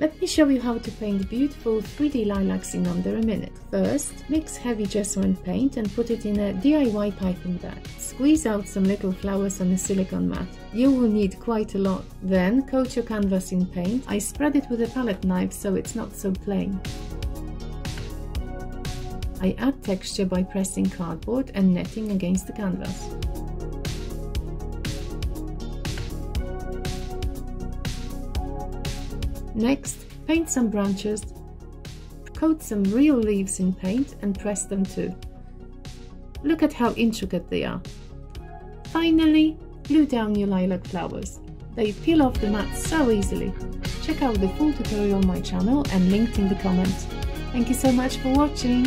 Let me show you how to paint beautiful 3D lilacs in under a minute. First, mix heavy gesso and paint and put it in a DIY piping bag. Squeeze out some little flowers on a silicone mat. You will need quite a lot. Then coat your canvas in paint. I spread it with a palette knife so it's not so plain. I add texture by pressing cardboard and netting against the canvas. Next, paint some branches, coat some real leaves in paint and press them too. Look at how intricate they are. Finally, glue down your lilac flowers. They peel off the mat so easily. Check out the full tutorial on my channel and linked in the comments. Thank you so much for watching!